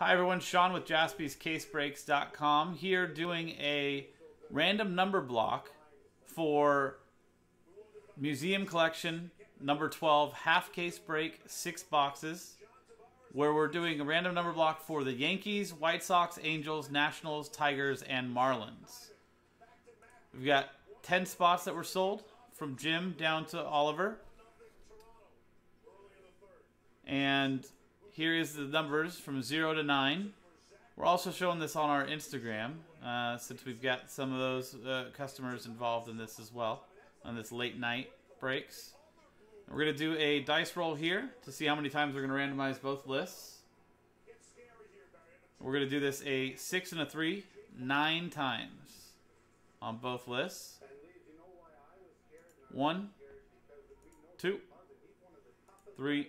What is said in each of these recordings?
Hi everyone, Sean with jaspyscasebreaks.com here doing a random number block for Museum Collection number 12 half case break, six boxes, where we're doing a random number block for the Yankees, White Sox, Angels, Nationals, Tigers, and Marlins. We've got 10 spots that were sold from Jim down to Oliver. And here is the numbers from 0 to 9. We're also showing this on our Instagram uh, since we've got some of those uh, customers involved in this as well on this late night breaks. We're going to do a dice roll here to see how many times we're going to randomize both lists. We're going to do this a 6 and a 3, 9 times on both lists. One, two, three,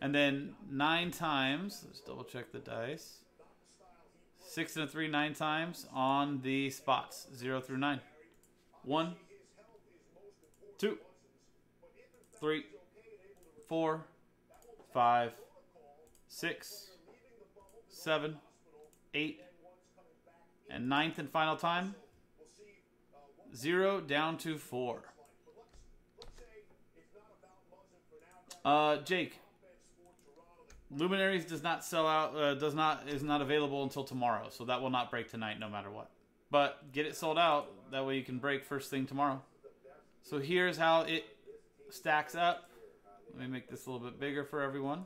And then nine times, let's double check the dice. Six and a three, nine times on the spots, zero through nine. One, two, three, four, five, six, seven, eight, and ninth and final time, zero down to four. Uh, Jake, Luminaries does not sell out. Uh, does not is not available until tomorrow, so that will not break tonight, no matter what. But get it sold out. That way you can break first thing tomorrow. So here's how it stacks up. Let me make this a little bit bigger for everyone.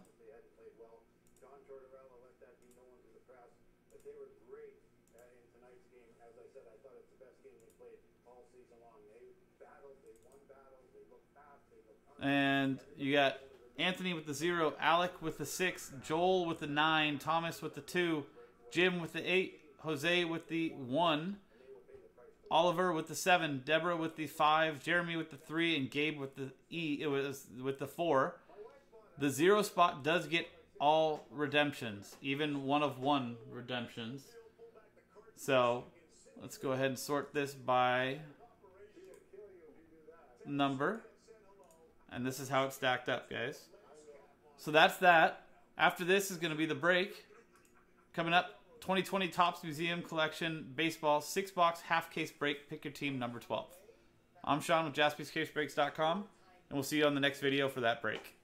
And you got Anthony with the zero, Alec with the six, Joel with the nine, Thomas with the two, Jim with the eight, Jose with the one, Oliver with the seven, Deborah with the five, Jeremy with the three, and Gabe with the E. It was with the four. The zero spot does get all redemptions, even one of one redemptions. So let's go ahead and sort this by number. And this is how it stacked up, guys. So that's that. After this is going to be the break. Coming up, 2020 Topps Museum Collection Baseball six box half case break. Pick your team number 12. I'm Sean with jaspyscasebreaks.com, and we'll see you on the next video for that break.